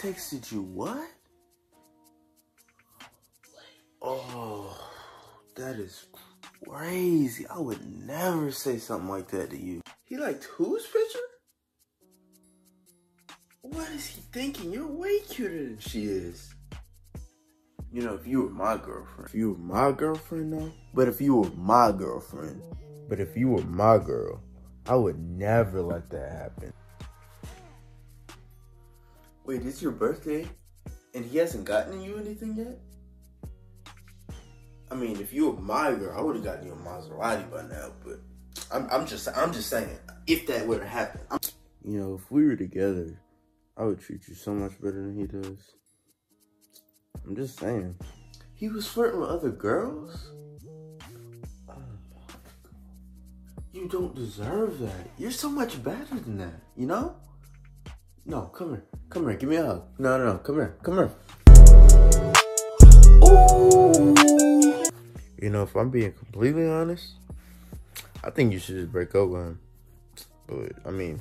texted you. What? Oh, that is crazy. I would never say something like that to you. He liked whose picture? What is he thinking? You're way cuter than she is. You know, if you were my girlfriend, if you were my girlfriend, though, but if you were my girlfriend, but if you were my girl, I would never let that happen. Wait, it's your birthday, and he hasn't gotten you anything yet? I mean, if you were my girl, I would have gotten you a Maserati by now. But I'm, I'm just, I'm just saying, if that were to happen, I'm, you know, if we were together, I would treat you so much better than he does. I'm just saying. He was flirting with other girls? Oh you don't deserve that. You're so much better than that, you know? No, come here. Come here. Give me a hug. No, no, no. Come here. Come here. Ooh. You know, if I'm being completely honest, I think you should just break up with him. But, I mean.